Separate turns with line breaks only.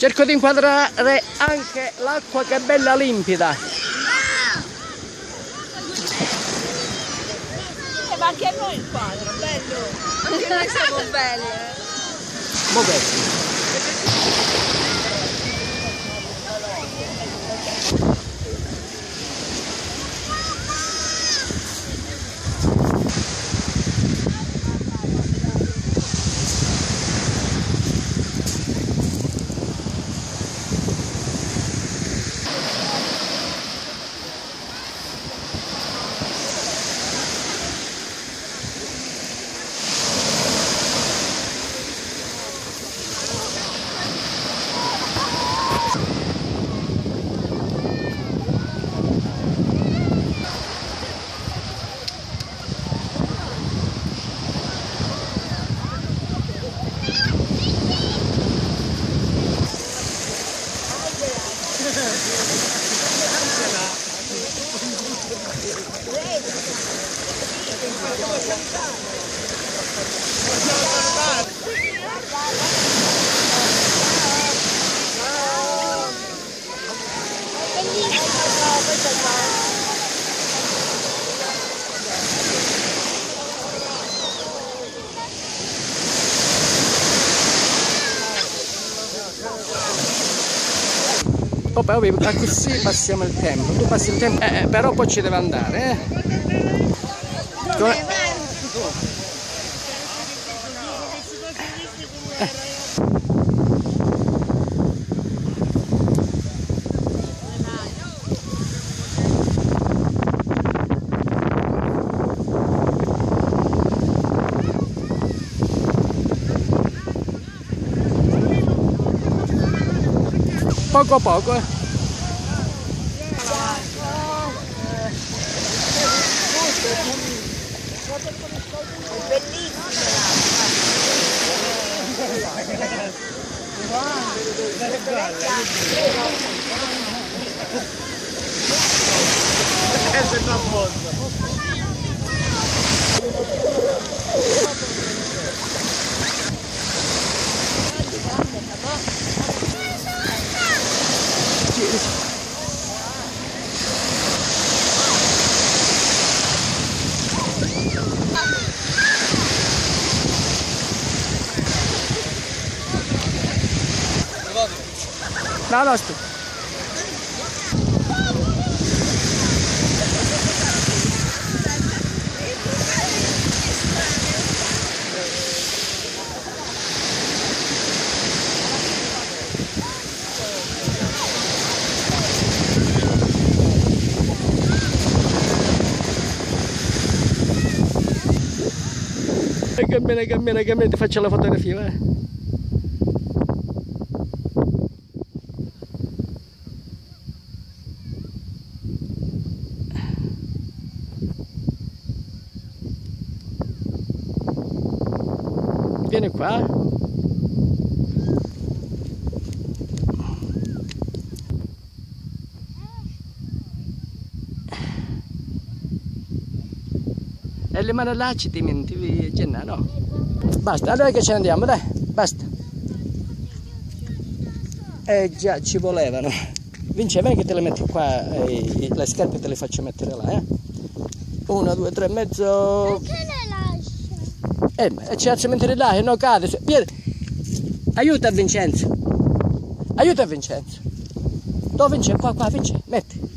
Cerco di inquadrare anche l'acqua che è bella limpida.
Eh, ma anche a noi il quadro, bello. Anche noi siamo belle.
Modesto. Oh, da così passiamo il tempo. Tu passi il tempo, eh, eh, però poi ci deve andare, eh. Go. Poco a poco. Poco eh. No, no. Cammina, cammina, cammina, ti faccio la fotografia, vai. Vieni qua. E le mani là ci dimentichi, Genna, no? Basta, allora che ce ne andiamo, dai, basta. Eh già, ci volevano. Vince, vai che te le metti qua, eh, le scarpe te le faccio mettere là, eh? Uno, due, tre e mezzo. Eh, ci faccio mettere là, che no cade. Pier... Aiuta Vincenzo. Aiuta Vincenzo. Dove Vincenzo? Qua, qua, Vincenzo, metti.